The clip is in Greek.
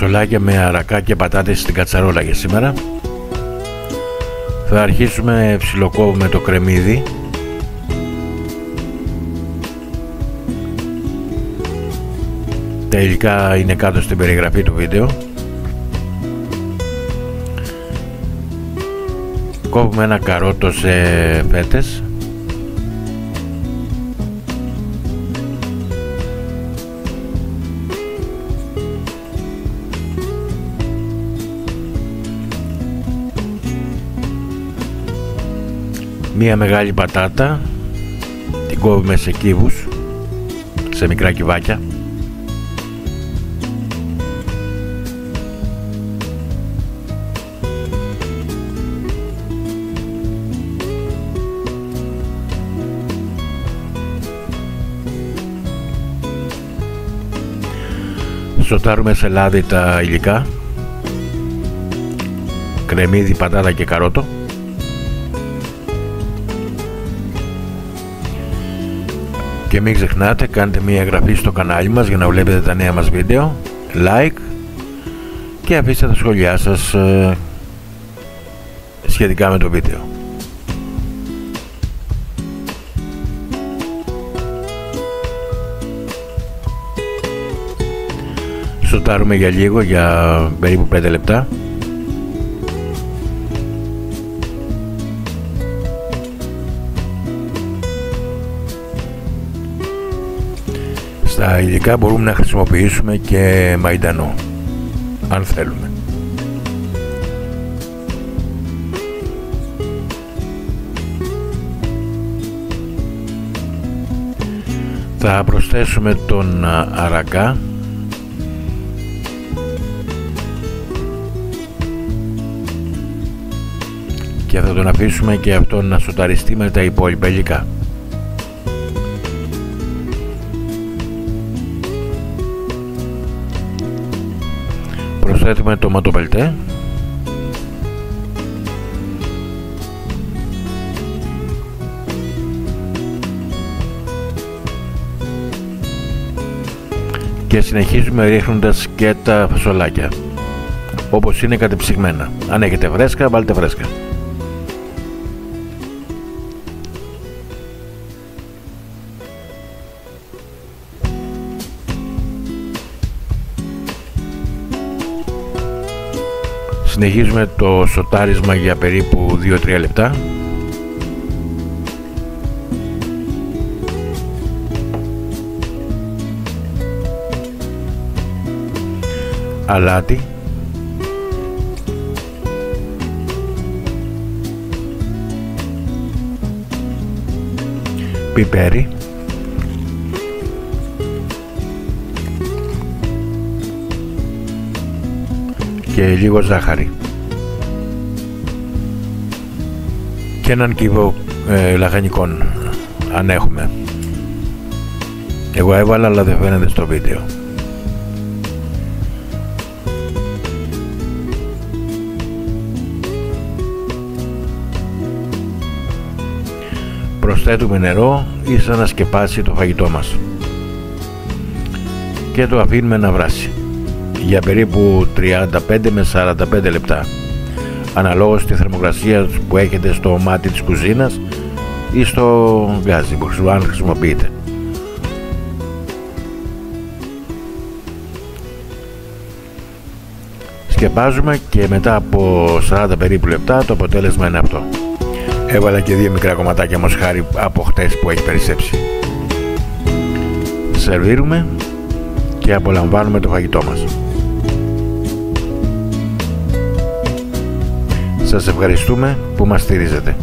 Φασολάκια με αρακά και πατάτες στην κατσαρόλα για σήμερα. Θα αρχίσουμε ψιλοκόβουμε το κρεμμύδι. Τα υλικά είναι κάτω στην περιγραφή του βίντεο. Κόβουμε ένα καρότο σε φέτες. Μία μεγάλη πατάτα την κόβουμε σε κύβους, σε μικρά κυβάκια. Σοτάρουμε σε λάδι τα υλικά κρεμμύδι, πατάτα και καρότο και μην ξεχνάτε κάντε μια εγγραφή στο κανάλι μας για να βλέπετε τα νέα μας βίντεο. Like και αφήστε τα σχόλιά σας ε, σχετικά με το βίντεο. Σοτάρουμε για λίγο για περίπου 5 λεπτά Στα υλικά μπορούμε να χρησιμοποιήσουμε και μαϊντανό, αν θέλουμε. Θα προσθέσουμε τον αρακά και θα τον αφήσουμε και αυτόν να σοταριστεί με τα υπόλοιπα υλικά. Προσθέτουμε το ματοπελτέ και συνεχίζουμε ρίχνοντας και τα φασολάκια όπως είναι κατεψυγμένα. Αν έχετε βρέσκα βάλτε βρέσκα Συνεχίζουμε το σοτάρισμα για περίπου 2-3 λεπτά. Αλάτι. Πιπέρι. Και λίγο ζάχαρη. Και έναν κύβο ε, λαχανικών αν έχουμε. Εγώ έβαλα αλλά δεν φαίνεται στο βίντεο. Προσθέτουμε νερό ή σαν να σκεπάσει το φαγητό μας. Και το αφήνουμε να βράσει για περίπου 35 με 45 λεπτά αναλόγως της θερμοκρασίας που έχετε στο μάτι της κουζίνας ή στο γκάζι που αν χρησιμοποιείτε. Σκεπάζουμε και μετά από 40 περίπου λεπτά το αποτέλεσμα είναι αυτό. Έβαλα και δύο μικρά κομματάκια μοσχάρι από χτες που έχει περισσέψει. Σερβίρουμε και απολαμβάνουμε το φαγητό μας. Σας ευχαριστούμε που μας στηρίζετε.